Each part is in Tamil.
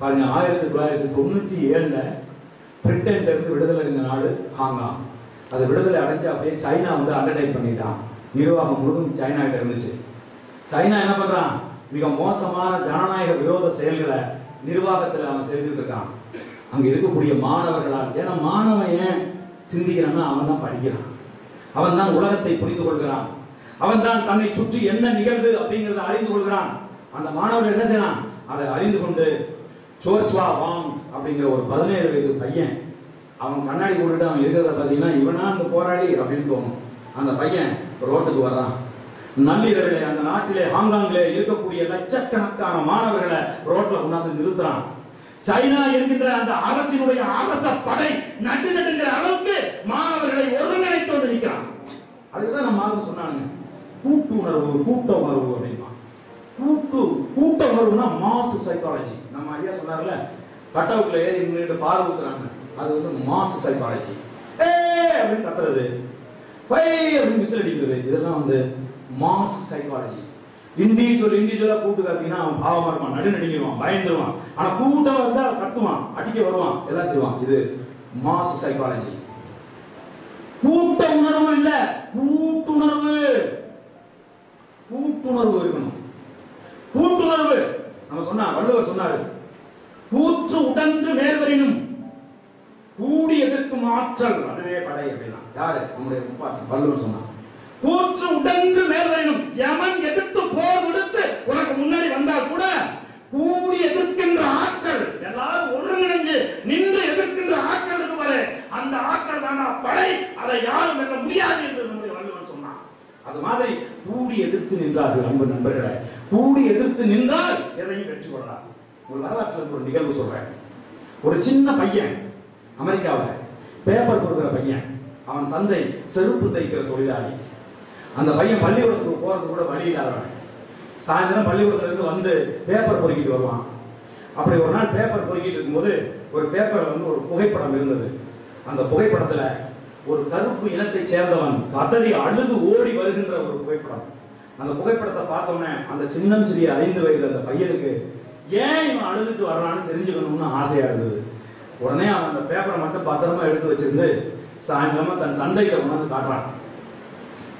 பாருங்க ஆயிரத்தி தொள்ளாயிரத்தி தொண்ணூத்தி ஏழுல பிரிட்டன்ல இருந்து விடுதலை அடைந்த நாடு ஹாங்காங். அது விடுதலை அடைஞ்சு அப்படியே சைனா வந்து அண்டர்டைக் பண்ணிட்டான். நிர்வாகம் முழுதும் சைனா கிட்ட இருந்துச்சு. சைனா என்ன பண்றான்? மிக மோசமான ஜனநாயக விரோத செயல்களை நிர்வாகத்துல அவன் செய்துட்டு இருக்கான். அங்க இருக்கக்கூடிய மாணவர்களால் ஏன்னா மாணவன் ஏன் சிந்திக்கிறான்னா அவன் தான் படிக்கிறான். அவன் தான் உலகத்தை புரிந்து கொள்கிறான். அவன் தான் தன்னை சுற்றி என்ன நிகழ்வு அப்படிங்கறத அறிந்து கொள்கிறான். அந்த மாணவர்கள் என்ன செய்யறான்? அதை அறிந்து கொண்டு சோர்ஸ்வா வாங் அப்படிங்கிற ஒரு பதினேழு வயசு பையன் அவன் கண்ணாடி போட்டுட்டு அவன் இருக்கிறத பார்த்தீங்கன்னா இவனா அந்த போராளி அப்படின்னு தோணும். அந்த பையன் ரோட்டுக்கு வர்றான். நள்ளிரவிலே அந்த நாட்டிலே ஹாங்காங்கிலே இருக்கக்கூடிய லட்சக்கணக்கான மாணவர்களை ரோட்ல கொண்டாந்து நிறுத்துறான். சைனா என்கின்ற அந்த அரசினுடைய அரச படை நட்டு நட்டுங்கிற அளவுக்கு மாணவர்களை ஒருங்கிணைத்தோடு நிற்கிறான். அதுதான் நம்ம ஆளுங்க சொன்னாங்க கூட்டு உணர்வு கூட்ட உணர்வு அப்படின்னா கூட்டு கூட்ட உணர்வுனா மாஸ் சைக்காலஜி நம்ம ஐயா சொன்னார்ல கட் அவுட்ல ஏறி நின்றுட்டு பால் ஊத்துறாங்க. அது வந்து மாஸ் சைக்காலஜி ஏ அப்படின்னு கத்துறது. பை அப்படின்னு விசில் அடிக்கிறது. இதெல்லாம் வந்து மாஸ் சைக்காலஜி இண்டிவிஜுவல் இண்டிவிஜுவலா கூட்டு காத்தீங்கன்னா அவன் பாவமா இருப்பான். நடு நடிக்கிறான் பயந்துருவான். ஆனா கூட்டம் வந்தா கத்துவான் அடிக்க வருவான் எல்லாம் செய்வான். இது மாஸ் சைக்காலஜி கூட்ட உணர்வு இல்ல கூட்டுணர்வு. கூட்டுணர்வு இருக்கணும். கூட்டுணர்வு நம்ம சொன்னா வள்ளுவர் சொன்னாரு கூற்று உடன்று மேல்வரினும் கூடி எதிர்க்கும் ஆற்றல் அதுவே படை அப்படின்னா யாரு? நம்முடைய முப்பாட்டன் வள்ளுவர் சொன்னார். கூற்று உடன்று மேல்வரினும் யமன் எதிர்த்து போர் கொடுத்து உனக்கு முன்னாடி வந்தால் கூட கூடி எதிர்க்கின்ற ஆற்றல் எல்லாரும் ஒருங்கிணைஞ்சு நின்று எதிர்க்கின்ற ஆற்றல் இருக்குவாரு அந்த ஆற்றல் தான் படை. அதை யாரும் வெல்ல முடியாது என்று நம்முடைய வள்ளுவன் சொன்னான் அது மாதிரி கூடி எதிர்த்து நின்றார்கள் அன்பு நண்பர்களை. கூடி எதிர்த்து நின்றால் எதையும் வெற்றி கொள்ளலாம் ஒரு வரலாற்றுல ஒரு நிகழ்வு சொல்றேன். ஒரு சின்ன பையன் அமெரிக்காவில் பேப்பர் கொடுக்குற பையன் அவன் தந்தை செருப்பு தைக்கிற தொழிலாளி. அந்த பையன் பள்ளிக்கூடத்துக்கு போறது கூட வழி இல்லாதவன். சாயந்தரம் பள்ளிக்கூடத்துல இருந்து வந்து பேப்பர் பொறுக்கிட்டு வருவான். அப்படி ஒரு நாள் பேப்பர் பொறுக்கிட்டு இருக்கும்போது ஒரு பேப்பர்ல வந்து ஒரு புகைப்படம் இருந்தது. அந்த புகைப்படத்துல ஒரு கருப்பு இனத்தை சேர்ந்தவன் கதறி அழுது ஓடி வருகின்ற ஒரு புகைப்படம். அந்த புகைப்படத்தை பார்த்தோன்னே அந்த சின்னம் சிறிய ஐந்து வயது அந்த பையனுக்கு ஏன் இவன் அழுதுட்டு வர்றான்னு தெரிஞ்சுக்கணும்னு ஆசையா இருந்தது. உடனே அவன் அந்த பேப்பரை மட்டும் பத்திரமா எடுத்து வச்சிருந்து சாயந்தரமா தன் தந்தைகிட்ட கொண்டாந்து காட்டுறான்.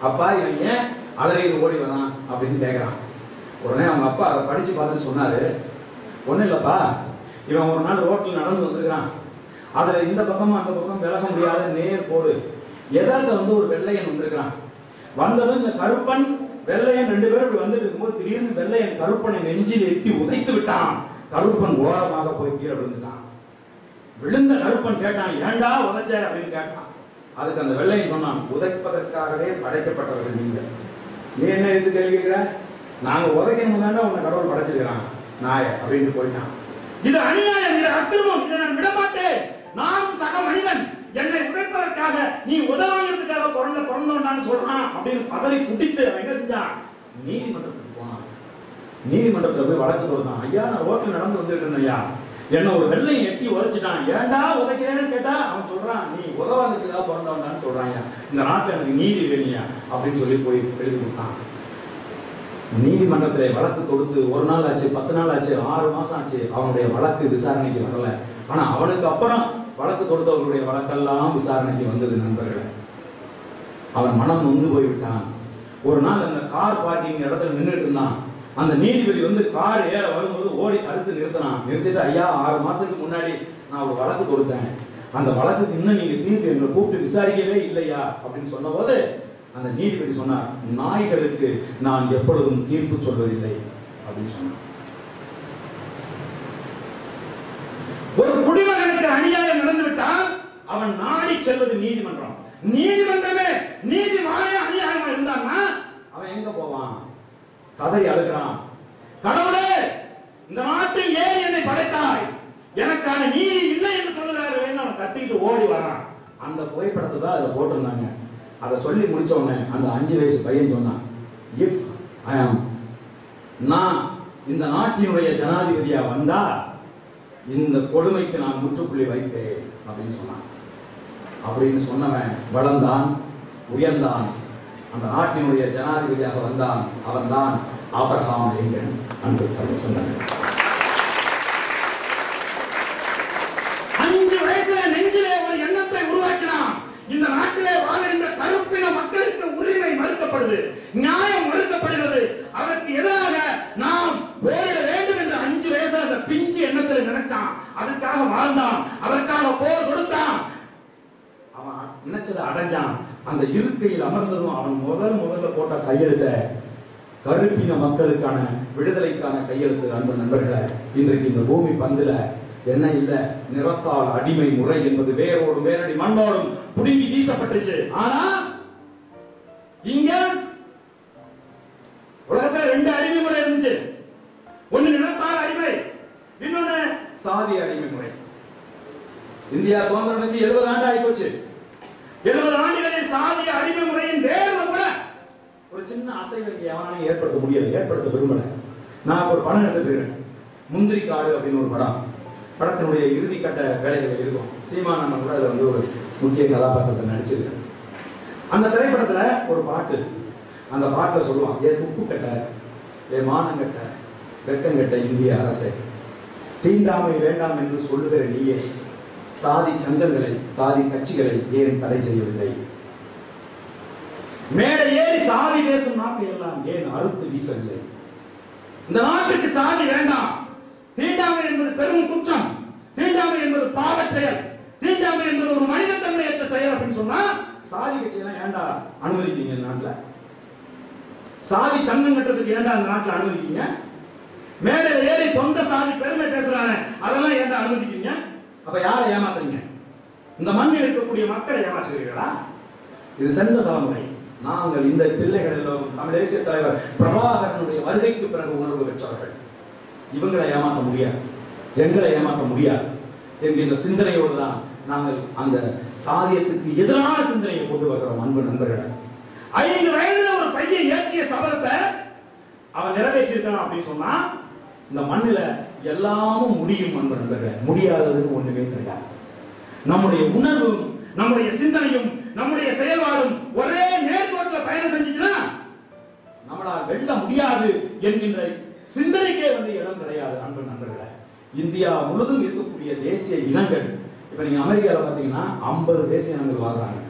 அப்பா இவன் ஏன் அலறியில் ஓடி வரான்? அப்படின்னு கேட்குறான் உடனே அவங்க அப்பா அதை படிச்சு பார்த்துட்டு சொன்னாரு. ஒன்றும் இல்லைப்பா இவன் ஒரு நாள் ரோட்டில் நடந்து வந்திருக்கிறான். அதில் இந்த பக்கம் அந்த பக்கம் விலக முடியாத நேர் கோடு. எதற்கு வந்து ஒரு வெள்ளையன் வந்திருக்கிறான்? வந்ததும் இந்த கருப்பன் வெள்ளையன் ரெண்டு பேரும் இப்படி வந்துட்டு இருக்கும்போது திடீர்னு வெள்ளையன் கருப்பனை நெஞ்சில் எட்டி உதைத்து விட்டான். கருப்பன் ஓரமாக போய் கீழே விழுந்துட்டான். விழுந்த கருப்பன் கேட்டான் ஏன்டா உதைச்ச? அப்படின்னு கேட்டான். அதுக்கு அந்த வெள்ளையன் சொன்னான் உதைப்பதற்காகவே படைக்கப்பட்டவர்கள் நீங்க நீ என்ன எது கேள்விக்கிற நாங்க உதைக்கணும் தாண்டா உன்னை கடவுள் படைச்சிருக்கிறான். நாய அப்படின்னு போயிட்டான். இது அநியாயம் இது அக்கிரமம் இதை நான் விட மாட்டேன் நான் சக மனிதன். என்னை உடைப்பதற்காக நீ உதவாங்கிறதுக்காக பிறந்த பிறந்தவனான்னு சொல்றான் அப்படின்னு பதறி துடித்து அவன் என்ன செஞ்சான்? நீதிமன்றத்துக்கு போனான். நீதிமன்றத்துல போய் வழக்கு தொடுத்தான். ஐயா நான் ரோட்டில் நடந்து வந்துட்டு இருந்தேன் ஐயா. என்ன ஒரு வெள்ளையை எட்டி உதைச்சிட்டான். ஏண்டா உதைக்கிறேன்னு கேட்டா அவன் சொல்றான் நீ உதவாதத்துக்காக பிறந்தவன்டான்னு சொல்றாங்க இந்த நாட்டுல எனக்கு நீதி வேணியா அப்படின்னு சொல்லி போய் எழுதி கொடுத்தான். நீதிமன்றத்திலே வழக்கு தொடுத்து ஒரு நாள் ஆச்சு பத்து நாள் ஆச்சு ஆறு மாசம் ஆச்சு. அவனுடைய வழக்கு விசாரணைக்கு வரல. ஆனா அவனுக்கு அப்புறம் வழக்கு தொடுத்தவர்களுடைய வழக்கெல்லாம் விசாரணைக்கு வந்தது நண்பர்களே. அவன் மனம் நொந்து போய்விட்டான். ஒரு நாள் அந்த கார் பார்க்கிங் இடத்துல நின்றுட்டு இருந்தான். அந்த நீதிபதி வந்து கார் ஏற வரும்போது ஓடி தடுத்து நிறுத்தினான். நிறுத்திட்டு ஐயா ஆறு மாசத்துக்கு முன்னாடி நான் ஒரு வழக்கு தொடுத்தேன். அந்த வழக்குக்கு இன்னும் நீங்க தீர்ப்பு எங்களை கூப்பிட்டு விசாரிக்கவே இல்லையா? அப்படின்னு சொன்னபோது அந்த நீதிபதி சொன்னார் நாய்களுக்கு நான் எப்பொழுதும் தீர்ப்பு சொல்வதில்லை. அப்படின்னு சொன்னார் ஒரு குடிமகனுக்கு அநியாயம் அவன் நாடி செல்வது நீதிமன்றம். நீதிமன்றமே நீதிமானே அநியாயமா இருந்தான்னா அவன் எங்க போவான்? கதறி அழுகிறான். கடவுளே இந்த நாட்டில் ஏன் என்னை படைத்தாய்? எனக்கான நீதி இல்லை என்று சொல்லுகிறாரு அவன் கத்திக்கிட்டு ஓடி வரான் அந்த புகைப்படத்தை தான் அதில் போட்டிருந்தாங்க. அதை சொல்லி முடிச்ச உடனே அந்த அஞ்சு வயசு பையன் சொன்னான் இஃப் ஐ ஆம் நான் இந்த நாட்டினுடைய ஜனாதிபதியா வந்தா இந்த கொடுமைக்கு நான் முற்றுப்புள்ளி வைப்பேன். அப்படின்னு சொன்னான். அப்படின்னு சொன்னவன் வளர்ந்தான் உயர்ந்தான். அந்த நாட்டினுடைய ஜனாதிபதியாக வந்தான். அவன் தான் ஆபரகாம் லிங்கன் அன்பு தமிழ் சொன்னாங்க அஞ்சு வயசுல நெஞ்சிலே ஒரு எண்ணத்தை உருவாக்கினான். இந்த நாட்டிலே வாழ்கின்ற கருப்பின மக்களுக்கு உரிமை மறுக்கப்படுது. நியாய பிஞ்சு எண்ணத்துல நினைச்சான். அதுக்காக வாழ்ந்தான். அதற்காக போர் கொடுத்தான். அவன் நினைச்சதை அடைஞ்சான். அந்த இருக்கையில் அமர்ந்ததும் அவன் முதல் முதல்ல போட்ட கையெழுத்த கருப்பின மக்களுக்கான விடுதலைக்கான கையெழுத்து அன்பு நண்பர்களை இன்றைக்கு இந்த பூமி பந்துல என்ன இல்ல நிறத்தால் அடிமை முறை என்பது வேரோடும் வேரடி மண்ணோடும் புடுங்கி வீசப்பட்டுச்சு. ஆனா இங்க உலகத்துல ரெண்டு அடிமை முறை இருந்துச்சு. ஒண்ணு நிறத்தால் அடிமை இன்னொன்னு சாதி அடிமை முறை இந்தியா சுதந்திரம் அடைஞ்சு எழுபது ஆண்டு ஆகி போச்சு. எழுபது ஆண்டுகளில் சாதிய அடிமை முறையின் வேர்வை கூட ஒரு சின்ன அசைவை எவனாலும் ஏற்படுத்த முடியல ஏற்படுத்த விரும்பல. நான் ஒரு படம் எடுத்துக்கிறேன் முந்திரி காடு அப்படின்னு ஒரு படம். படத்தினுடைய இறுதி கட்ட வேலைகள் இருக்கும். சீமான் நம்ம கூட அதில் வந்து ஒரு முக்கிய கதாபாத்திரத்தை நடிச்சிருக்கேன் அந்த திரைப்படத்தில் ஒரு பாட்டு. அந்த பாட்டில் சொல்லுவான் ஏ துப்பு கட்ட ஏ மானம் கட்ட வெட்கம் கட்ட இந்திய அரசை. தீண்டாமை வேண்டாம் என்று சொல்லுகிற நீயே சாதி சங்கங்களை சாதி கட்சிகளை ஏன் தடை செய்யவில்லை? மேடை ஏறி சாதி பேசும் நாட்டை எல்லாம் ஏன் அறுத்து வீசவில்லை? இந்த நாட்டுக்கு சாதி வேண்டாம். தீண்டாமை என்பது பெரும் குற்றம். தீண்டாமை என்பது பாவ செயல். தீண்டாமை என்பது ஒரு மனிதத்தன்மையற்ற செயல் அப்படின்னு சொன்னா சாதி கட்சியெல்லாம் ஏண்டா அனுமதிக்கீங்க இந்த நாட்டுல? சாதி சங்கம் கட்டுறதுக்கு ஏண்டா இந்த நாட்டுல அனுமதிக்கீங்க மேடையில ஏறி சொந்த சாதி பெருமை பேசுறாங்க அதெல்லாம் என்ன அனுமதிக்கிறீங்க? அப்ப யாரை ஏமாத்துறீங்க? இந்த மண்ணில் இருக்கக்கூடிய மக்களை ஏமாற்றுகிறீர்களா? இது சென்ற தலைமுறை. நாங்கள் இந்த பிள்ளைகள் எல்லாம் தமிழ் தேசிய தலைவர் பிரபாகரனுடைய வருகைக்கு பிறகு உணர்வு பெற்றவர்கள். இவங்களை ஏமாற்ற முடியாது. எங்களை ஏமாற்ற முடியாது என்கின்ற சிந்தனையோடு தான் நாங்கள் அந்த சாதியத்துக்கு எதிரான சிந்தனையை கொண்டு வருகிறோம் அன்பு நண்பர்களை. ஐந்து வயதுல ஒரு பையன் ஏற்றிய சபலத்தை அவன் நிறைவேற்றிருக்கான் அப்படின்னு சொன்னா இந்த மண்ணில் எல்லாமும் முடியும் அன்பு நண்பர்களே. முடியாததுன்னு ஒண்ணுமே கிடையாது. நம்முடைய உணர்வும் நம்முடைய சிந்தனையும் நம்முடைய செயல்பாடும் ஒரே நேர்கோட்டில் பயணம் செஞ்சுச்சுன்னா நம்மளால் வெல்ல முடியாது என்கின்ற சிந்தனைக்கே வந்து இடம் கிடையாது அன்பு நண்பர்களே. இந்தியா முழுதும் இருக்கக்கூடிய தேசிய இனங்கள் இப்ப நீங்க அமெரிக்காவில் பாத்தீங்கன்னா ஐம்பது தேசிய இனங்கள் வாழ்றாங்க.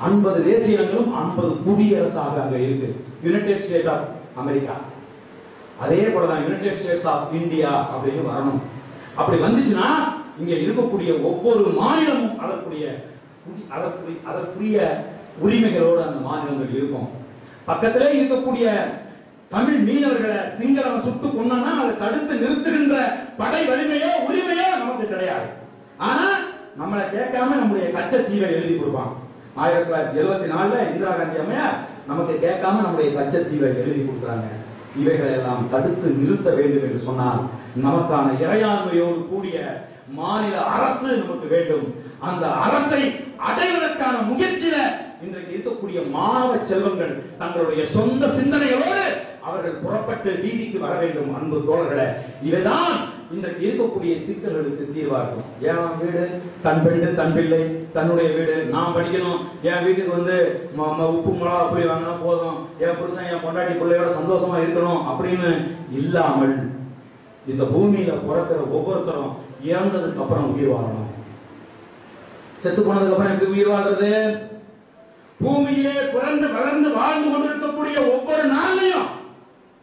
ஐம்பது தேசிய இனங்களும் ஐம்பது குடியரசாக அங்க இருக்கு. யுனைடெட் ஸ்டேட் ஆஃப் அமெரிக்கா அதே போல தான் யுனைடெட் ஸ்டேட்ஸ் ஆஃப் இந்தியா அப்படின்னு வரணும். அப்படி வந்துச்சுன்னா இங்க இருக்கக்கூடிய ஒவ்வொரு மாநிலமும் அதற்குரிய அதற்குரிய அதற்குரிய உரிமைகளோடு அந்த மாநிலங்கள் இருக்கும். பக்கத்திலே இருக்கக்கூடிய தமிழ் மீனவர்களை சிங்களவன் சுட்டு கொன்னா அதை தடுத்து நிறுத்துகின்ற படை வலிமையோ உரிமையோ நமக்கு கிடையாது. ஆனா நம்மளை கேட்காம நம்முடைய கச்சத்தீவை எழுதி கொடுப்பான் ஆயிரத்தி தொள்ளாயிரத்தி எழுபத்தி நாலுல இந்திரா காந்தி அம்மையார் நமக்கு கேட்காம நம்முடைய கச்சத்தீவை எழுதி கொடுக்குறாங்க. இவைகளெல்லாம் தடுத்து நிறுத்த வேண்டும் என்று சொன்னால் நமக்கான இறையாண்மையோடு கூடிய மாநில அரசு நமக்கு வேண்டும். அந்த அரசை அடைவதற்கான முயற்சியில இன்றைக்கு இருக்கக்கூடிய மாணவ செல்வங்கள் தங்களுடைய சொந்த சிந்தனைகளோடு அவர்கள் புறப்பட்டு வீதிக்கு வர வேண்டும் அன்பு தோழர்களே. இவைதான் இன்றைக்கு இருக்கக்கூடிய சிக்கல்களுக்கு தீர்வாகும். இருக்கும் என் வீடு? தன் பெண்டு தன் பிள்ளை தன்னுடைய வீடு. நான் படிக்கணும். என் வீட்டுக்கு வந்து ம- ம- உப்பு மிளகா புளி வாங்கினா போதும். என் புருஷன் என் பொண்டாட்டி பிள்ளையோட சந்தோஷமா இருக்கணும் அப்படின்னு இல்லாமல் இந்த பூமியில பிறக்கிற ஒவ்வொருத்தரும் இறந்ததுக்கு அப்புறம் உயிர் வாழணும். செத்து போனதுக்கு அப்புறம் எப்படி உயிர் வாழ்றது? பூமியிலே பிறந்து வளர்ந்து வாழ்ந்து கொண்டிருக்கக்கூடிய ஒவ்வொரு நாளையும்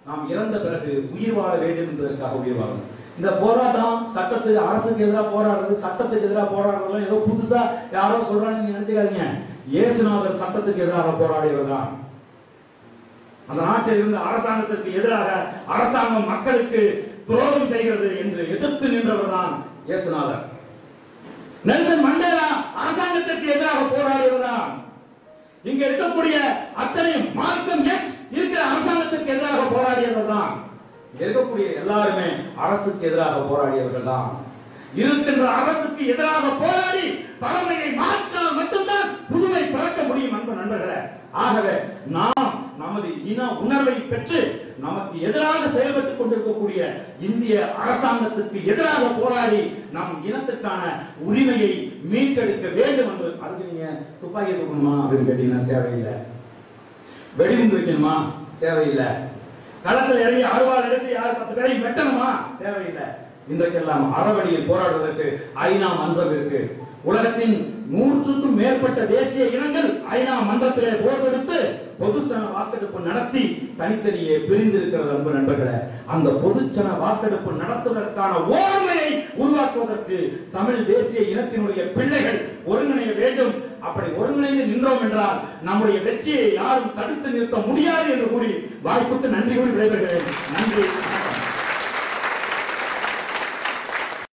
நாம் இறந்த பிறகு உயிர் வாழ வேண்டும் என்பதற்காக உயிர் வாழணும். இந்த போராட்டம் சட்டத்துக்கு அரசுக்கு எதிராக போராடுறது சட்டத்துக்கு எதிராக போராடுறதுலாம் ஏதோ புதுசா யாரோ சொல்றாங்கன்னு நீங்க நினைச்சுக்காதீங்க. இயேசுநாதர் சட்டத்துக்கு எதிராக போராடியவர் தான். அந்த நாட்டில் இருந்த அரசாங்கத்திற்கு எதிராக அரசாங்கம் மக்களுக்கு துரோகம் செய்கிறது என்று எதிர்த்து நின்றவர் தான் இயேசுநாதர். நெல்சன் மண்டேலா அரசாங்கத்திற்கு எதிராக போராடியவர் தான். இங்க இருக்கக்கூடிய அத்தனை மார்க்கம் எக்ஸ் இருக்கிற அரசாங்கத்திற்கு எதிராக போராடியவர் தான். இருக்கக்கூடிய எல்லாருமே அரசுக்கு எதிராக போராடியவர்கள் தான் இருக்கின்ற அரசுக்கு எதிராக போராடி பழமையை மாற்றால் மட்டும்தான் புதுமை பிறக்க முடியும் அன்பு நண்பர்களே. ஆகவே நாம் நமது இன உணர்வை பெற்று நமக்கு எதிராக செயல்பட்டுக் கொண்டிருக்கக்கூடிய இந்திய அரசாங்கத்துக்கு எதிராக போராடி நம் இனத்துக்கான உரிமையை மீட்டெடுக்க வேண்டும் என்று அதுக்கு நீங்க துப்பாக்கி தூக்கணுமா அப்படின்னு கேட்டீங்கன்னா தேவையில்லை. வெடிகுண்டு வைக்கணுமா? தேவையில்லை. களத்தில் இறங்கி அறுவாள் எடுத்து யார் பத்து பேரையும் வெட்டணுமா? தேவையில்லை. இன்றைக்கெல்லாம் அறவழியில் போராடுவதற்கு ஐநா மன்றம் இருக்கு. உலகத்தின் நூற்றுக்கும் மேற்பட்ட தேசிய இனங்கள் ஐநா மன்றத்திலே போர் தொடுத்து பொதுசன வாக்கெடுப்பு நடத்தி தனித்தனியே பிரிந்திருக்கிறது அன்பு நண்பர்களே. அந்த பொதுச்சன வாக்கெடுப்பு நடத்துவதற்கான ஓர்மையை உருவாக்குவதற்கு தமிழ் தேசிய இனத்தினுடைய பிள்ளைகள் ஒருங்கிணைய வேண்டும். அப்படி ஒருங்கிணைந்து நின்றோம் என்றால் நம்முடைய வெற்றியை யாரும் தடுத்து நிறுத்த முடியாது என்று கூறி வாய்ப்புக்கு நன்றி கூறி விடைபெறுகிறேன். நன்றி.